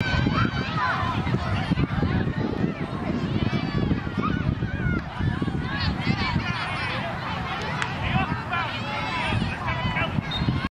you